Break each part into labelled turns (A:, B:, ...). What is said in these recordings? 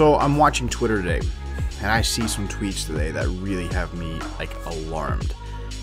A: So I'm watching Twitter today, and I see some tweets today that really have me like alarmed,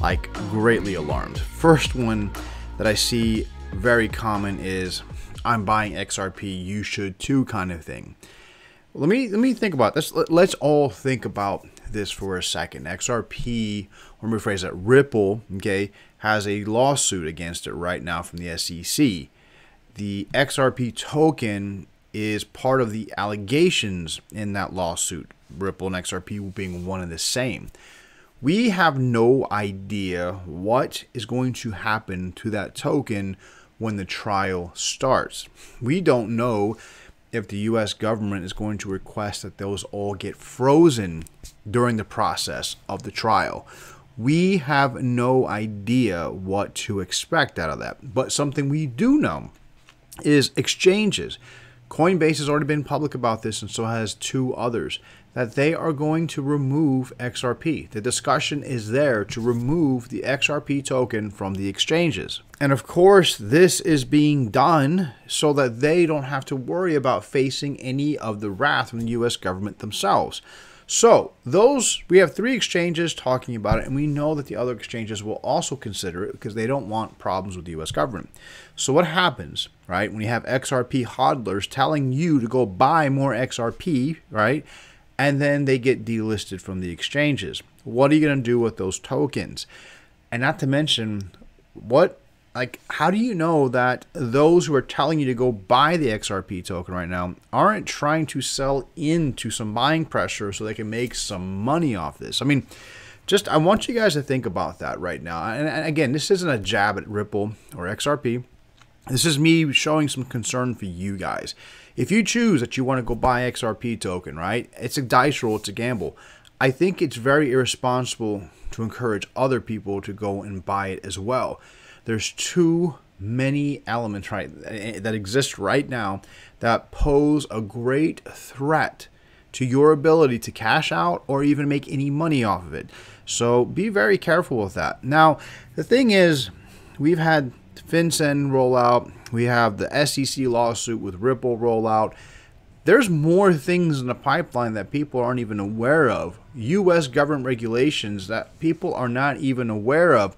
A: like greatly alarmed. First one that I see very common is I'm buying XRP, you should too kind of thing. Let me let me think about this. Let's all think about this for a second. XRP, or rephrase that, Ripple, okay, has a lawsuit against it right now from the SEC. The XRP token is part of the allegations in that lawsuit, Ripple and XRP being one and the same. We have no idea what is going to happen to that token when the trial starts. We don't know if the US government is going to request that those all get frozen during the process of the trial. We have no idea what to expect out of that. But something we do know is exchanges. Coinbase has already been public about this, and so has two others, that they are going to remove XRP. The discussion is there to remove the XRP token from the exchanges. And of course, this is being done so that they don't have to worry about facing any of the wrath from the US government themselves. So, those we have three exchanges talking about it, and we know that the other exchanges will also consider it because they don't want problems with the US government. So, what happens, right, when you have XRP hodlers telling you to go buy more XRP, right, and then they get delisted from the exchanges? What are you going to do with those tokens? And not to mention, what like how do you know that those who are telling you to go buy the XRP token right now aren't trying to sell into some buying pressure so they can make some money off this? I mean, just I want you guys to think about that right now. And, and again, this isn't a jab at Ripple or XRP. This is me showing some concern for you guys. If you choose that you want to go buy XRP token, right? It's a dice roll, it's a gamble. I think it's very irresponsible to encourage other people to go and buy it as well there's too many elements right eh, that exist right now that pose a great threat to your ability to cash out or even make any money off of it. So be very careful with that. Now, the thing is, we've had FinCEN rollout, we have the SEC lawsuit with Ripple rollout. There's more things in the pipeline that people aren't even aware of. US government regulations that people are not even aware of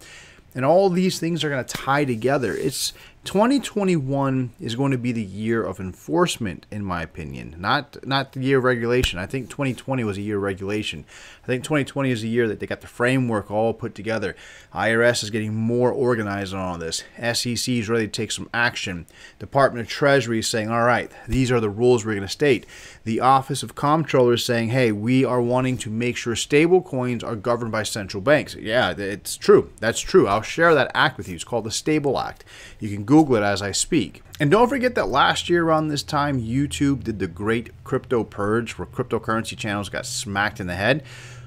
A: and all these things are going to tie together. It's 2021 is going to be the year of enforcement, in my opinion, not not the year of regulation. I think 2020 was a year of regulation. I think 2020 is a year that they got the framework all put together. IRS is getting more organized on all this. SEC is ready to take some action. Department of Treasury is saying, all right, these are the rules we're going to state. The Office of Comptroller is saying, hey, we are wanting to make sure stable coins are governed by central banks. Yeah, it's true. That's true. I'll share that act with you. It's called the Stable Act. You can Google it as I speak. And don't forget that last year around this time, YouTube did the great crypto purge where cryptocurrency channels got smacked in the head.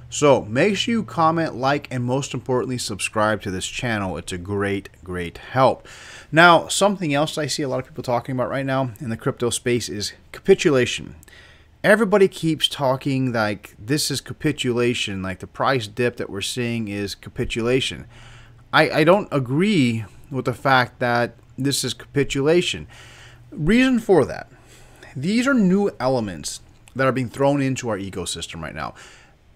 A: So make sure you comment, like, and most importantly, subscribe to this channel. It's a great, great help. Now, something else I see a lot of people talking about right now in the crypto space is capitulation. Everybody keeps talking like this is capitulation, like the price dip that we're seeing is capitulation. I, I don't agree with the fact that this is capitulation. Reason for that these are new elements that are being thrown into our ecosystem right now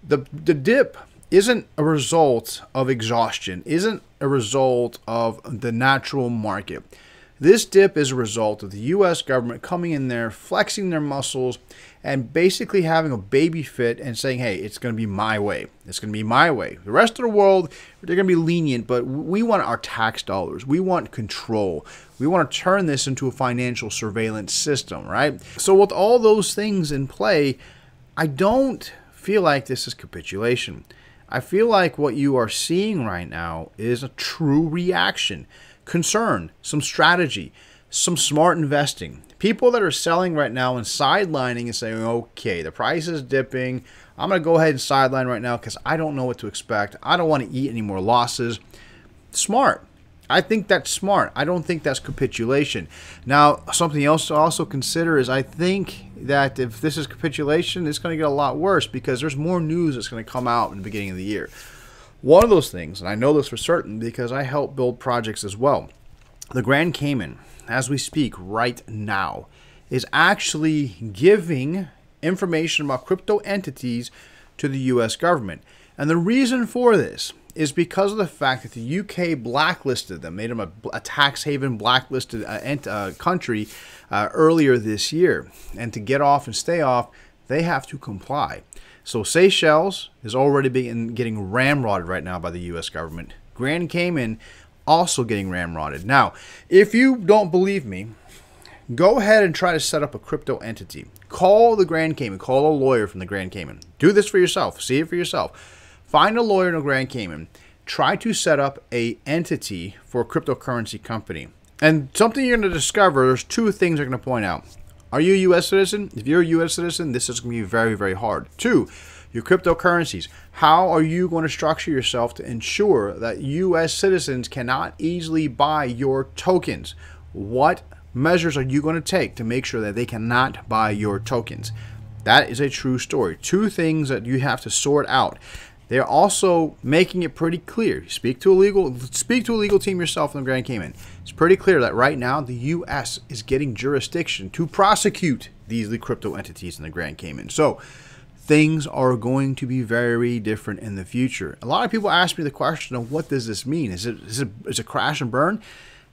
A: the the dip isn't a result of exhaustion, isn't a result of the natural market. This dip is a result of the US government coming in there, flexing their muscles, and basically having a baby fit and saying, hey, it's going to be my way. It's going to be my way. The rest of the world, they're going to be lenient, but we want our tax dollars. We want control. We want to turn this into a financial surveillance system, right? So, with all those things in play, I don't feel like this is capitulation. I feel like what you are seeing right now is a true reaction, concern, some strategy, some smart investing. People that are selling right now and sidelining and saying, okay, the price is dipping. I'm going to go ahead and sideline right now because I don't know what to expect. I don't want to eat any more losses. Smart. I think that's smart. I don't think that's capitulation. Now, something else to also consider is I think that if this is capitulation, it's going to get a lot worse because there's more news that's going to come out in the beginning of the year. One of those things, and I know this for certain because I help build projects as well, the Grand Cayman, as we speak right now, is actually giving information about crypto entities to the US government. And the reason for this is because of the fact that the UK blacklisted them, made them a, a tax haven blacklisted uh, ent, uh, country uh, earlier this year. And to get off and stay off, they have to comply. So Seychelles is already being getting ramrodded right now by the U.S. government. Grand Cayman also getting ramrodded. Now, if you don't believe me, go ahead and try to set up a crypto entity. Call the Grand Cayman. Call a lawyer from the Grand Cayman. Do this for yourself. See it for yourself. Find a lawyer in the Grand Cayman. Try to set up a entity for a cryptocurrency company. And something you're going to discover, there's two things I'm going to point out. Are you a U.S. citizen? If you're a U.S. citizen, this is going to be very, very hard. Two, your cryptocurrencies. How are you going to structure yourself to ensure that U.S. citizens cannot easily buy your tokens? What measures are you going to take to make sure that they cannot buy your tokens? That is a true story. Two things that you have to sort out. They're also making it pretty clear. Speak to a legal speak to a legal team yourself in the Grand Cayman. It's pretty clear that right now the U.S. is getting jurisdiction to prosecute these crypto entities in the Grand Cayman. So things are going to be very different in the future. A lot of people ask me the question of what does this mean? Is it is it, is it crash and burn?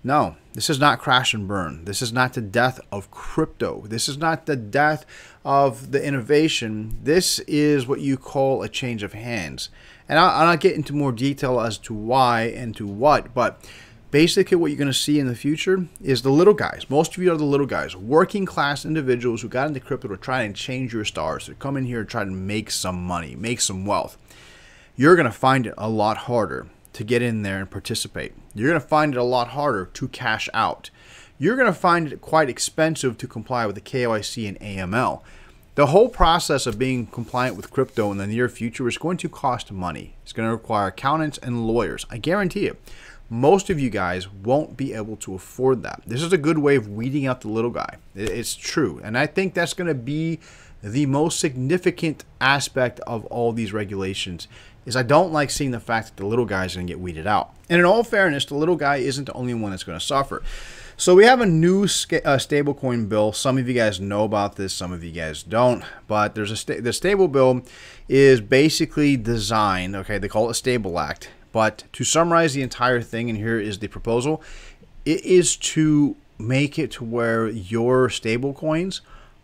A: No, this is not crash and burn. This is not the death of crypto. This is not the death of the innovation. This is what you call a change of hands. And I'll, I'll get into more detail as to why and to what, but basically what you're going to see in the future is the little guys. Most of you are the little guys, working class individuals who got into crypto to try and change your stars, to come in here and try to make some money, make some wealth. You're going to find it a lot harder to get in there and participate. You're going to find it a lot harder to cash out. You're going to find it quite expensive to comply with the KYC and AML. The whole process of being compliant with crypto in the near future is going to cost money. It's going to require accountants and lawyers. I guarantee you, most of you guys won't be able to afford that. This is a good way of weeding out the little guy. It's true. And I think that's going to be the most significant aspect of all these regulations is I don't like seeing the fact that the little guy is going to get weeded out. And in all fairness, the little guy isn't the only one that's going to suffer. So we have a new uh, stablecoin bill. Some of you guys know about this, some of you guys don't. But there's a sta the stable bill is basically designed. Okay, they call it a stable act. But to summarize the entire thing, and here is the proposal, it is to make it to where your stable coins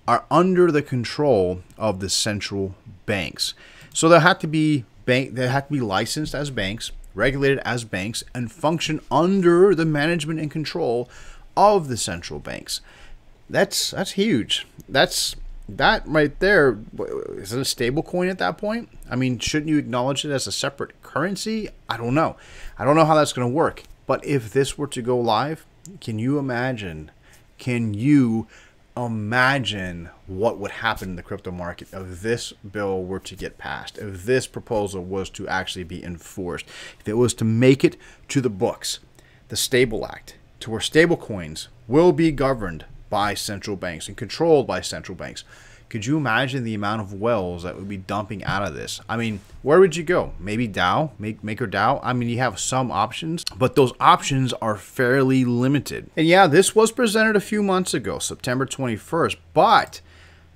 A: are under the control of the central banks. So there have to be bank they have to be licensed as banks, regulated as banks, and function under the management and control of the central banks. That's that's huge. That's that right there is it a stable coin at that point? I mean, shouldn't you acknowledge it as a separate currency? I don't know. I don't know how that's going to work. But if this were to go live, can you imagine? Can you imagine what would happen in the crypto market if this bill were to get passed, if this proposal was to actually be enforced, if it was to make it to the books, the Stable Act, to where stablecoins will be governed by central banks and controlled by central banks. Could you imagine the amount of wells that would be dumping out of this? I mean, where would you go? Maybe DAO, make Maker DAO. I mean, you have some options, but those options are fairly limited. And yeah, this was presented a few months ago, September 21st, but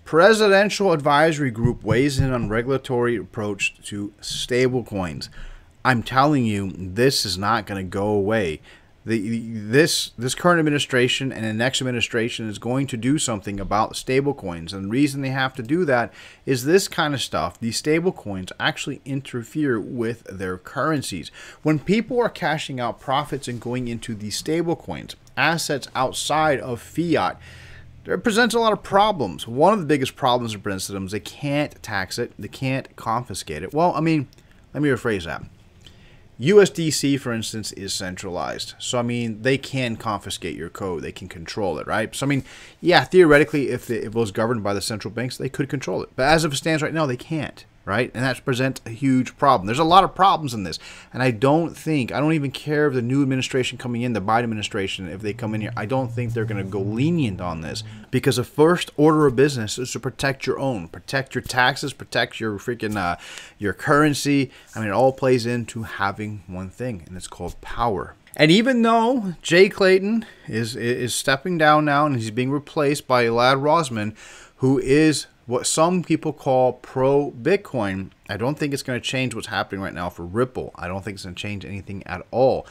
A: Presidential Advisory Group weighs in on regulatory approach to stablecoins. I'm telling you, this is not going to go away the this this current administration and the next administration is going to do something about stablecoins and the reason they have to do that is this kind of stuff these stablecoins actually interfere with their currencies. When people are cashing out profits and going into these stablecoins assets outside of fiat it presents a lot of problems. One of the biggest problems it presents them is they can't tax it they can't confiscate it. Well i mean let me rephrase that USDC, for instance, is centralized. So, I mean, they can confiscate your code. They can control it, right? So, I mean, yeah, theoretically, if, it, was governed by the central banks, they could control it. But as it stands right now, they can't right? And that presents a huge problem. There's a lot of problems in this. And I don't think, I don't even care if the new administration coming in, the Biden administration, if they come in here, I don't think they're going to go lenient on this. Because the first order of business is to protect your own, protect your taxes, protect your freaking, uh, your currency. I mean, it all plays into having one thing, and it's called power. And even though Jay Clayton is is stepping down now and he's being replaced by Elad Roisman, who is what some people call pro Bitcoin. I don't think it's going to change what's happening right now for Ripple. I don't think it's going to change anything at all.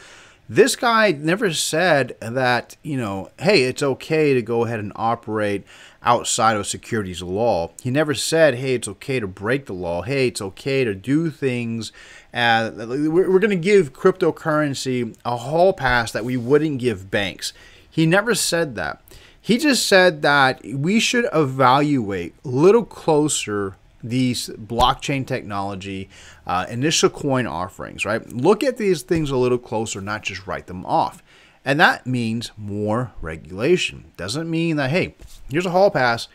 A: This guy never said that, you know, hey, it's okay to go ahead and operate outside of securities law. He never said, hey, it's okay to break the law. Hey, it's okay to do things. Uh, we're going to give cryptocurrency a hall pass that we wouldn't give banks. He never said that. He just said that we should evaluate a little closer these blockchain technology, uh, initial coin offerings, right? Look at these things a little closer, not just write them off. And that means more regulation. Doesn't mean that, hey, here's a hall pass,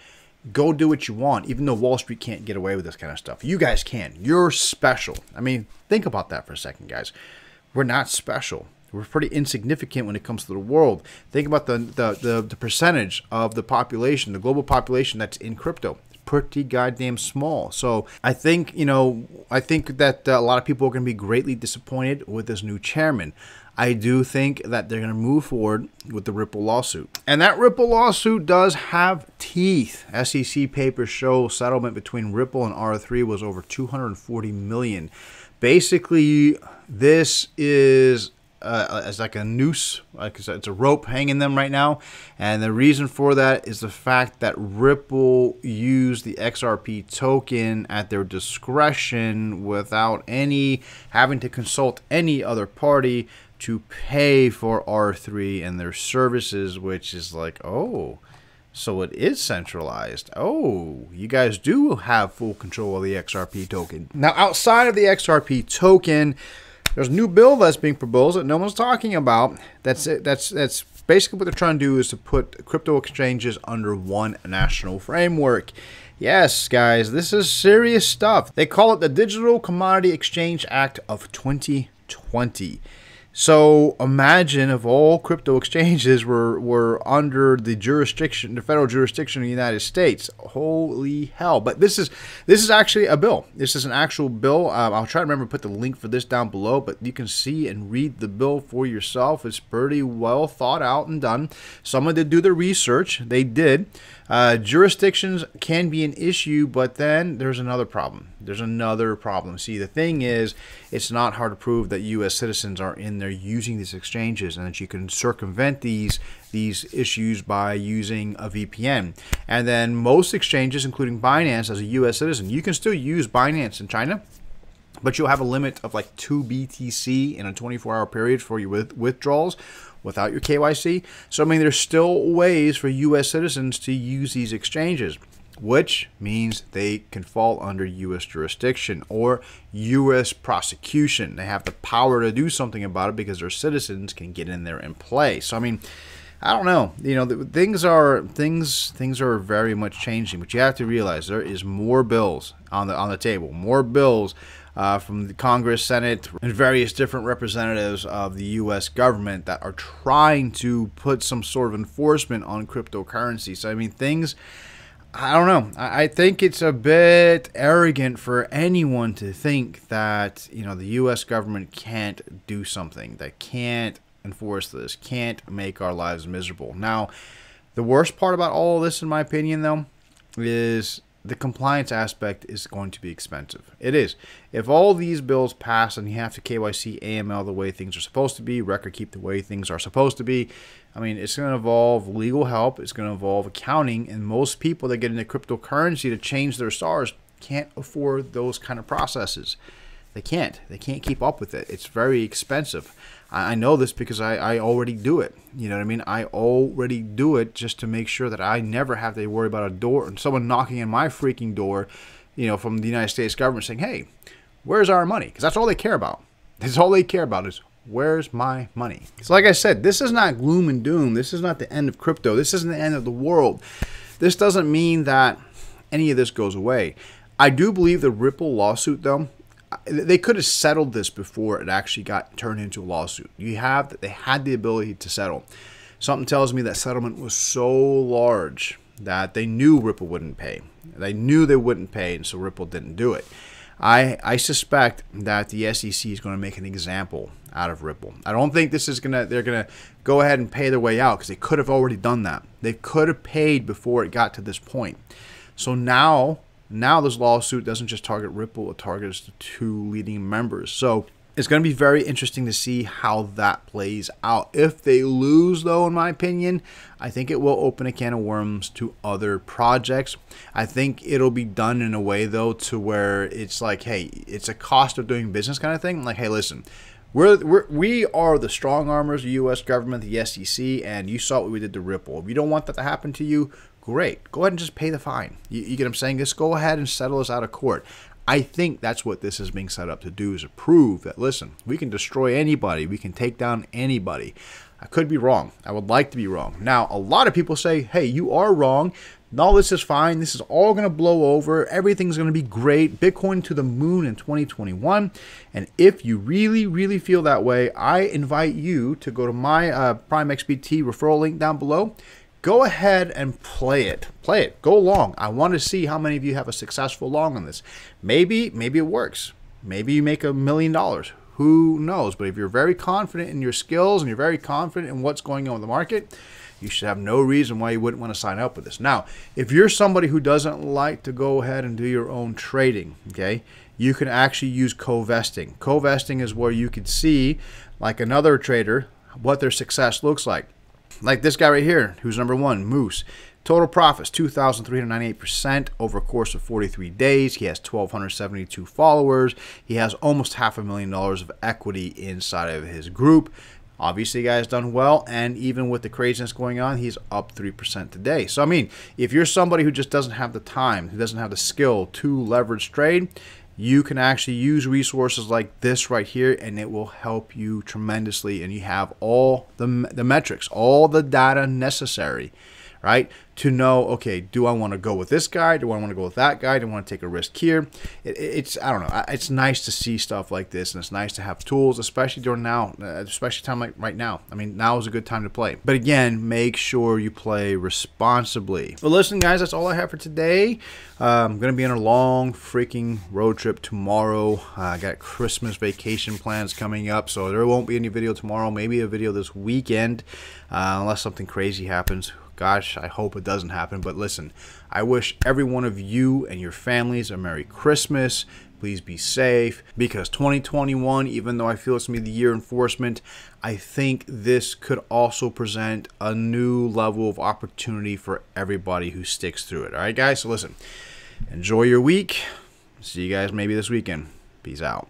A: go do what you want, even though Wall Street can't get away with this kind of stuff. You guys can. You're special. I mean, think about that for a second, guys. We're not special. We're pretty insignificant when it comes to the world. Think about the, the, the, the percentage of the population, the global population that's in crypto pretty goddamn small. So I think, you know, I think that uh, a lot of people are going to be greatly disappointed with this new chairman. I do think that they're going to move forward with the Ripple lawsuit. And that Ripple lawsuit does have teeth. SEC papers show settlement between Ripple and R3 was over 240 million. Basically, this is uh, as like a noose, like said, it's a rope hanging them right now. And the reason for that is the fact that Ripple used the XRP token at their discretion without any having to consult any other party to pay for R3 and their services, which is like, oh, so it is centralized. Oh, you guys do have full control of the XRP token. Now, outside of the XRP token, there's a new bill that's being proposed that no one's talking about. That's it. That's that's basically what they're trying to do is to put crypto exchanges under one national framework. Yes, guys, this is serious stuff. They call it the Digital Commodity Exchange Act of 2020. So imagine if all crypto exchanges were, were under the jurisdiction, the federal jurisdiction of the United States. Holy hell! But this is this is actually a bill. This is an actual bill. Um, I'll try to remember to put the link for this down below, but you can see and read the bill for yourself. It's pretty well thought out and done. Someone did do the research. They did. Uh, jurisdictions can be an issue, but then there's another problem. There's another problem. See, the thing is, it's not hard to prove that U.S. citizens are in there using these exchanges, and that you can circumvent these these issues by using a VPN. And then most exchanges, including Binance, as a U.S. citizen, you can still use Binance in China but you'll have a limit of like 2 BTC in a 24 hour period for your with- withdrawals without your KYC. So, I mean, there's still ways for U.S. citizens to use these exchanges, which means they can fall under U.S. jurisdiction or U.S. prosecution. They have the power to do something about it because their citizens can get in there and play. So, I mean, I don't know. You know, things are things things are very much changing, but you have to realize there is more bills on the on the table, more bills uh, from the Congress, Senate, and various different representatives of the U.S. government that are trying to put some sort of enforcement on cryptocurrency. So, I mean, things. I don't know. I think it's a bit arrogant for anyone to think that you know the U.S. government can't do something, that can't enforce this, can't make our lives miserable. Now, the worst part about all of this, in my opinion, though, is the compliance aspect is going to be expensive. It is. If all these bills pass and you have to KYC AML the way things are supposed to be, record keep the way things are supposed to be, I mean, it's going to involve legal help, it's going to involve accounting, and most people that get into cryptocurrency to change their stars can't afford those kind of processes. They can't. They can't keep up with it. It's very expensive. I, I know this because I, I already do it. You know what I mean? I already do it just to make sure that I never have to worry about a door and someone knocking in my freaking door, you know, from the United States government saying, hey, where's our money? Because that's all they care about. That's all they care about is where's my money? So, like I said, this is not gloom and doom. This is not the end of crypto. This isn't the end of the world. This doesn't mean that any of this goes away. I do believe the Ripple lawsuit, though, they could have settled this before it actually got turned into a lawsuit. You have that they had the ability to settle. Something tells me that settlement was so large that they knew Ripple wouldn't pay. They knew they wouldn't pay, and so Ripple didn't do it. I I suspect that the SEC is going to make an example out of Ripple. I don't think this is gonna they're gonna go ahead and pay their way out because they could have already done that. They could have paid before it got to this point. So now, now this lawsuit doesn't just target Ripple; it targets the two leading members. So it's going to be very interesting to see how that plays out. If they lose, though, in my opinion, I think it will open a can of worms to other projects. I think it'll be done in a way, though, to where it's like, hey, it's a cost of doing business kind of thing. Like, hey, listen, we're, we're we are the strong armors, the U.S. government, the SEC, and you saw what we did to Ripple. If you don't want that to happen to you, great. Go ahead and just pay the fine. You, you get what I'm saying? Just go ahead and settle us out of court. I think that's what this is being set up to do is to prove that listen, we can destroy anybody, we can take down anybody. I could be wrong. I would like to be wrong. Now, a lot of people say, "Hey, you are wrong. All this is fine. This is all going to blow over. Everything's going to be great. Bitcoin to the moon in 2021." And if you really, really feel that way, I invite you to go to my uh, Prime XBT referral link down below go ahead and play it. Play it. Go long. I want to see how many of you have a successful long on this. Maybe, maybe it works. Maybe you make a million dollars. Who knows? But if you're very confident in your skills and you're very confident in what's going on in the market, you should have no reason why you wouldn't want to sign up with this. Now, if you're somebody who doesn't like to go ahead and do your own trading, okay, you can actually use co-vesting. Co-vesting is where you could see, like another trader, what their success looks like. Like this guy right here, who's number one, Moose. Total profits 2,398% over a course of 43 days. He has 1,272 followers. He has almost half a million dollars of equity inside of his group. Obviously, guy's done well, and even with the craziness going on, he's up 3% today. So, I mean, if you're somebody who just doesn't have the time, who doesn't have the skill to leverage trade, you can actually use resources like this right here and it will help you tremendously and you have all the, the metrics all the data necessary right to know, okay, do I want to go with this guy? Do I want to go with that guy? Do I want to take a risk here? It, it's I don't know. It's nice to see stuff like this, and it's nice to have tools, especially during now, uh, especially time like right now. I mean, now is a good time to play. But again, make sure you play responsibly. But listen, guys, that's all I have for today. Uh, I'm gonna be on a long freaking road trip tomorrow. Uh, I got Christmas vacation plans coming up, so there won't be any video tomorrow. Maybe a video this weekend, uh, unless something crazy happens Gosh, I hope it doesn't happen. But listen, I wish every one of you and your families a Merry Christmas. Please be safe because 2021, even though I feel it's going to be the year enforcement, I think this could also present a new level of opportunity for everybody who sticks through it. All right, guys? So listen, enjoy your week. See you guys maybe this weekend. Peace out.